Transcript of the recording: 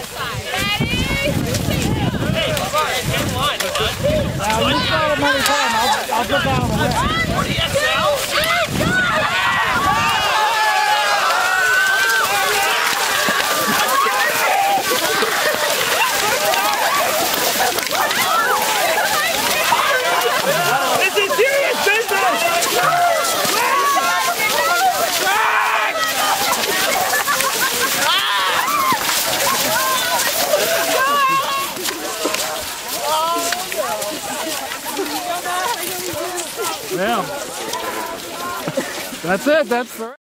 Ready? Hey, come on, it's in the I'll, I'll put down Yeah. That's it. That's.